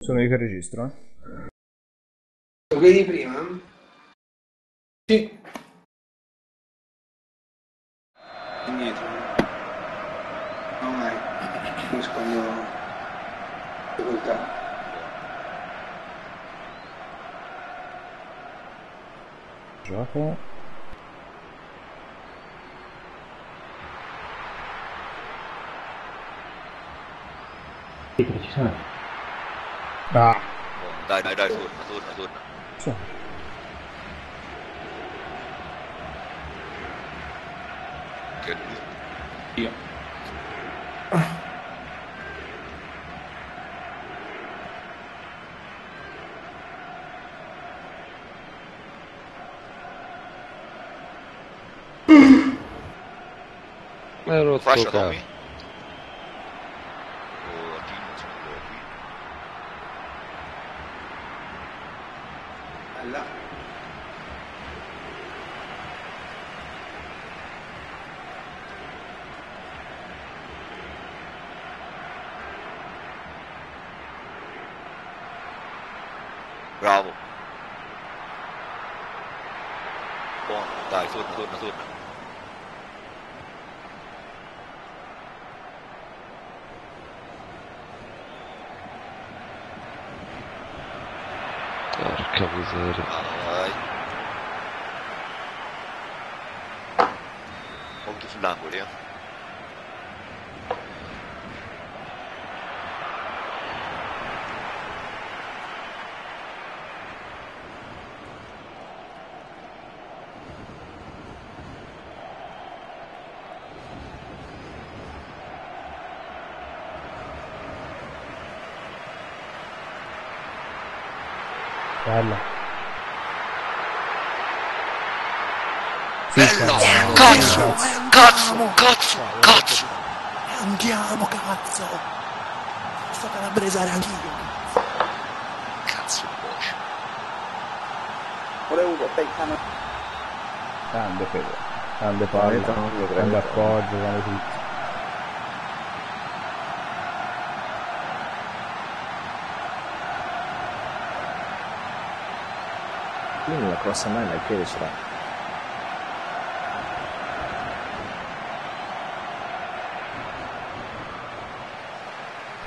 Sono io che registro, eh. Lo vedi prima? Sì. Indietro. No, vai. Finisco quando... difficoltà. Gioco. Dietro ci sono. Ah, Oh, dai, dai, dai, torna, torna, torna. sì. Che lui. Io. Mi hai rotto Fascia il Tommy? cazzo. Oh, Tino, insomma, quello qui. Bella. Bravo. Buono, dai, torna, torna, torna. Porca miseria. Vai. Molto sull'angolo, eh. Bella. Bello! Cazzo! Cazzo! Cazzo! Cazzo! Andiamo, cazzo! Sto calabresare anch'io. Cazzo di voce. Grande Fede. Grande palla. Grande appoggio, grande tutto. Quindi la crossa mai il piede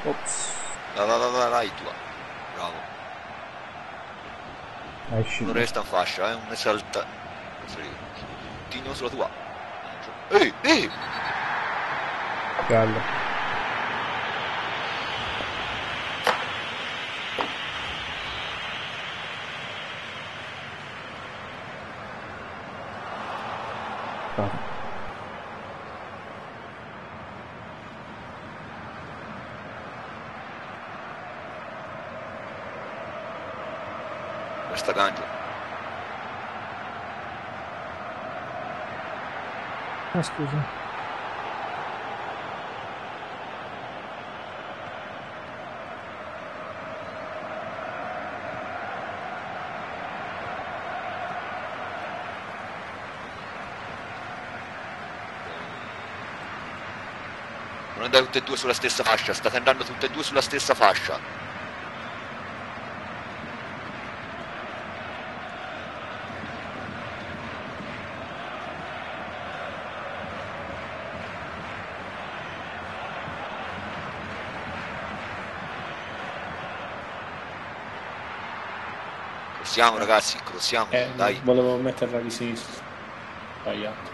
Ops. Dai, dai, dai, dai, dai, tua. Bravo. Esci. Non resta in fascia, eh, un salta. Tino sulla tua. Ehi, ehi! Bello. Ah, Gancio. Ah, scusa. Non andate tutte e due sulla stessa fascia, state andando tutte e due sulla stessa fascia. Crossiamo ragazzi, crossiamo, Eh, dai, volevo metterla di sinistra. Sbagliato.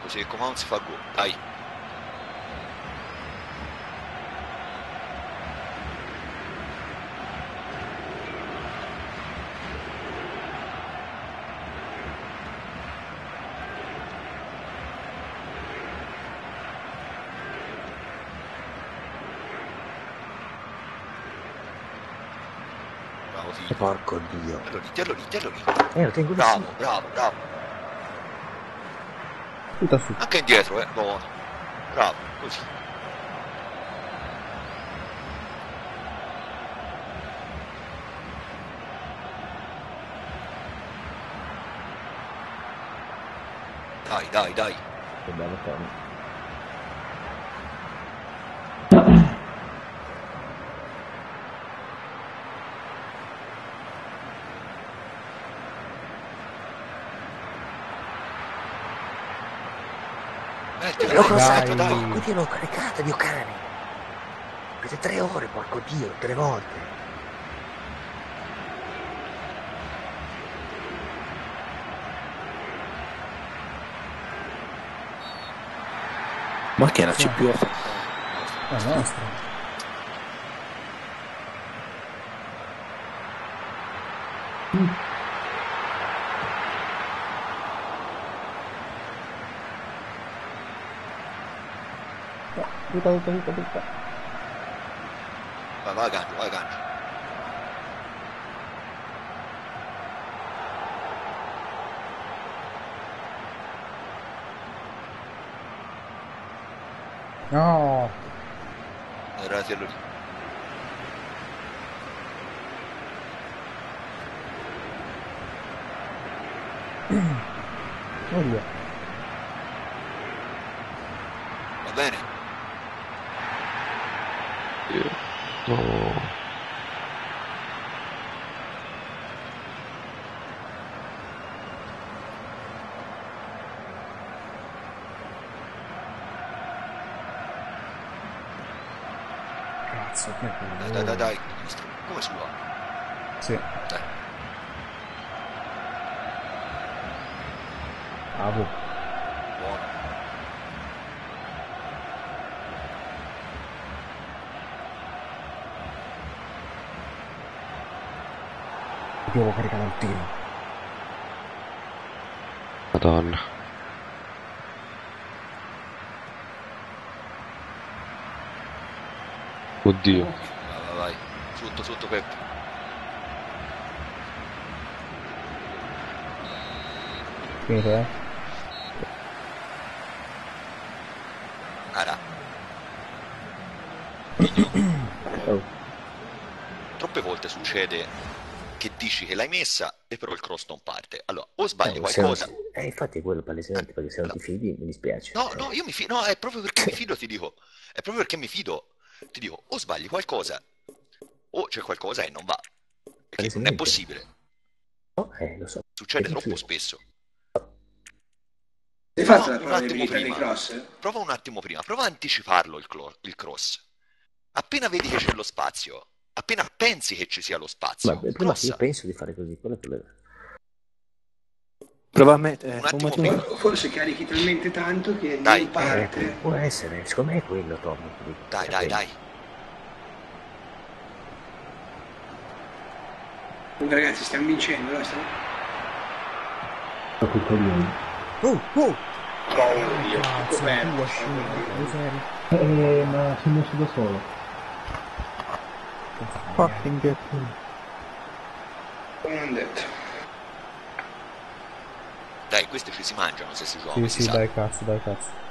così come non si fa gol, dai. Bravo E Tino. porco dio. Tienilo lì, tienilo lì, lì. Eh, lo tengo Bravo, vicino. bravo, bravo. su. Anche indietro, eh, buono. Bravo, così. Dai, dai, dai. Che bello Mettila, L'ho dai, crossato, dai. Dio, l'ho caricato, Dio cane. Queste tre ore, porco Dio, tre volte. Ma che è la CPU? È nostra. Tutta, tutta, tutta, tutta. Vai, vai, Gancio, vai, Gancio. No! Era quello lì. Oddio. Va bene. No. Cazzo, che Dai, dai, dai, dai. Come si può? Sì. Dai. Bravo. Buono. Devo caricare il tiro. Madonna. Oddio. Vai, vai, vai. Sotto, sotto, Peppe. Finito, eh? Ara. Oh, Troppe volte succede che dici che l'hai messa e però il cross non parte. Allora, o sbagli eh, se non- qualcosa. eh, infatti è quello palesemente, perché se non ti fidi mi dispiace. No, no, io mi fido. No, è proprio perché mi fido, ti dico. È proprio perché mi fido. Ti dico, o sbagli qualcosa, o c'è qualcosa e non va. Perché non è possibile. No, eh, lo so. Succede troppo spesso. Hai fatto No, la un prova di prima. cross? Prova un attimo prima, prova a anticiparlo il, clo- il cross. Appena vedi che c'è lo spazio, appena pensi che ci sia lo spazio, Ma prima crossa. io penso di fare così, quello è problema. Prova a mettere. Un attimo come tu- O forse carichi talmente tanto che Dai. non parte. Eh, può essere, secondo me è quello, Tom. Dai, dai, dai. Comunque ragazzi stiamo vincendo, no? Stiamo... Uh, uh. Oddio, Cazzo, coperto. tu asciuga, miseria. Eh, ma si è mosso da solo. Fucking Come non detto. Dai, queste ci si mangiano se si gioca. Sì, si sì, sa. dai cazzo, dai cazzo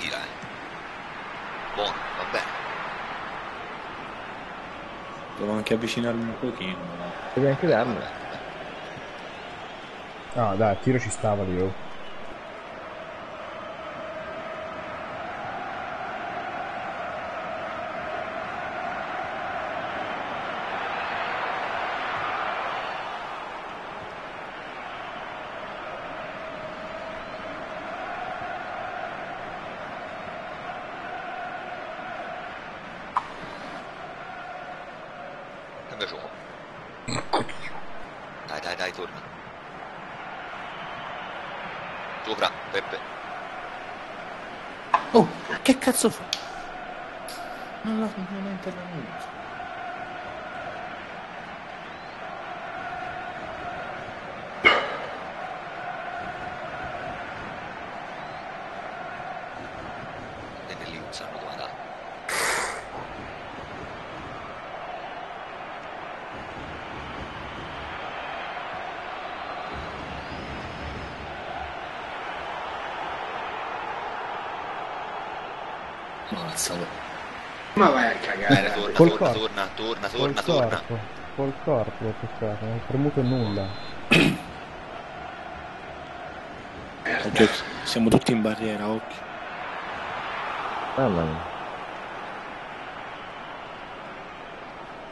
di là. eh. Buono, va bene. Devo anche avvicinarmi un pochino. ma- Devi anche darmela. No, dai, il tiro ci stava lì, oh. Cambia gioco. Dai, dai, dai, torna. Sopra, Peppe. Oh, che cazzo fa? Non l'ho non intervenuto. E lì non sanno dove andare. Mazzalo. Ma vai a cagare. torna, Col torna, corpo. torna, torna, Col torna, torna. corpo. Col corpo l'ho toccato, non ho premuto nulla. Occhio, siamo tutti in barriera, occhio. Mamma mia.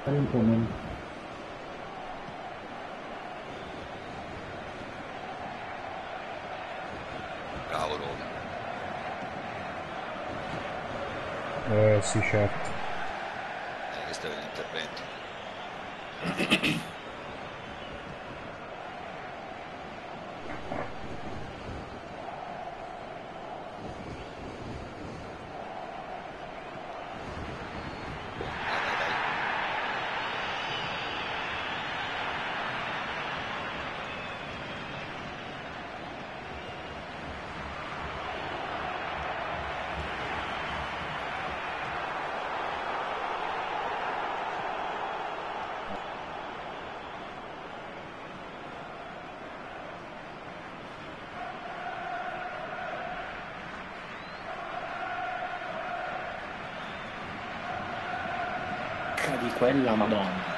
Fai un po' meno. Bravo Roma. Eh sì, certo. Eh, questo è l'intervento. Quella madonna.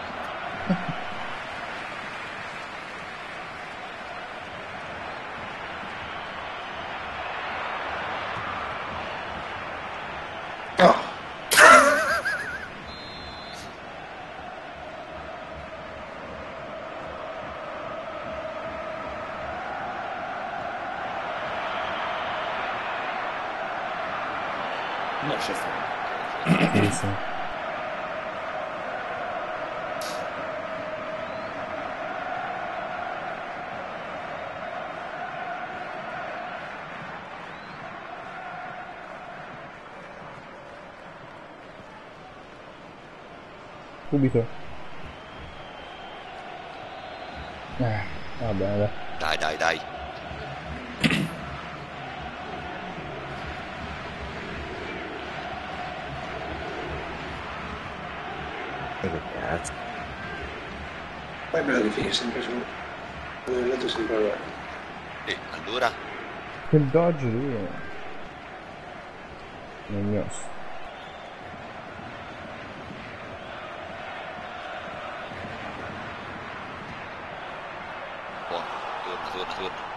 Non c'è stato. Subito. Eh, va bene, dai. Dai, dai, dai. E che cazzo. Poi è bello che finisce sempre su. Nel lato sempre allora. E allora? Il dodge lui è... Legnoso. Buono. Torna, torna, torna.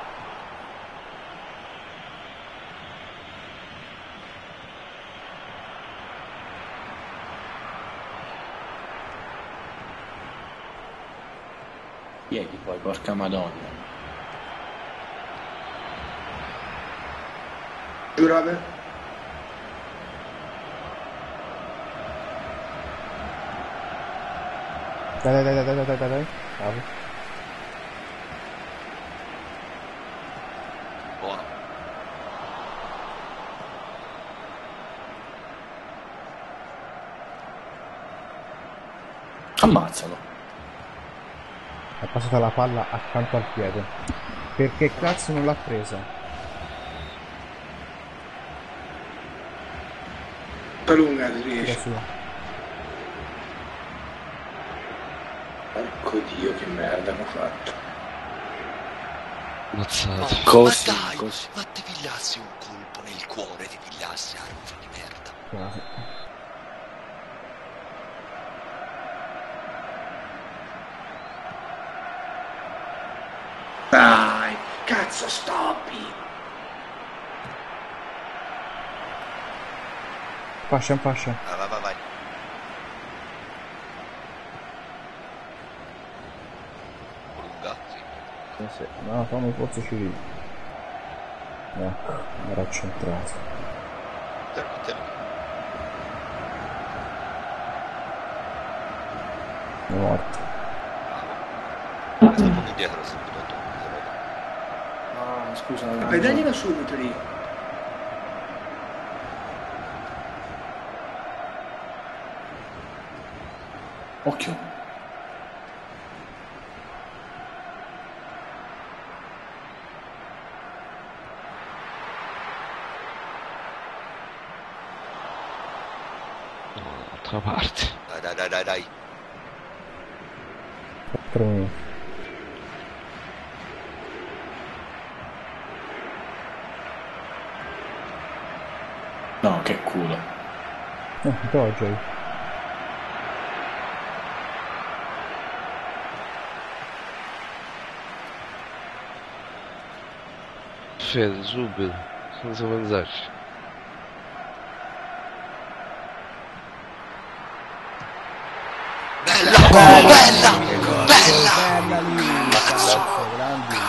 Ieri poi, porca madonna. Dai, dai, dai, dai, dai, dai, dai, dai. Bravo. Buono. Ammazzalo. È passata la palla accanto al piede. Perché cazzo non l'ha presa? Tutta lunga se Tira riesci. su. Porco dio che merda ho fatto. Ammazzato. Così, ma dai, così. ma ti pigliassi un colpo nel cuore, ti pigliassi, arfa di merda. Quasi. Dai, cazzo, stoppi! Fascia in fascia. Vai, vai, vai, vai. Lunga, sì. Eh sì. No, fammi forse Cirino. Ecco, era centrato. Termine, termine. È morto. Bravo. Resta un po' indietro, se Ah, scusa. Vabbè, dagliela subito lì. Occhio. No, dall'altra parte. Dai, dai, dai, dai, dai. 4 minuti. No, che culo. Eh, Dojo. Fede, subito, senza pensarci. Bella! Bella! Bella! Bella lì, cazzo, grandi.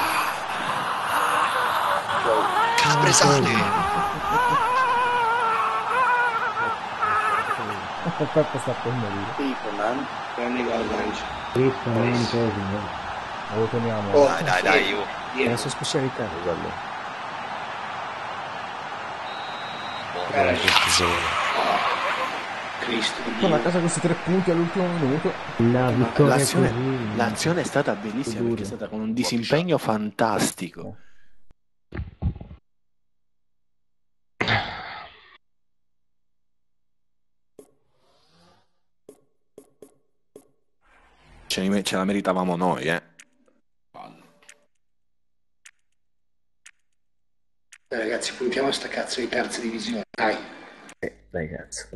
Capresale! Peppo sta per morire. Tipo, prendi il lancio. Tristemente, Ma lo teniamo. Oh. Dai, dai, dai, io. È la sua specialità, quello. Eh, Cazzo. Cristo Torna a casa questi tre punti all'ultimo minuto. La l'azione, l'azione è stata bellissima perché è stata con un disimpegno fantastico. Ce, ne- ce la meritavamo noi, eh. Eh, ragazzi, puntiamo a sta cazzo di terza divisione. Dai. Eh, dai cazzo.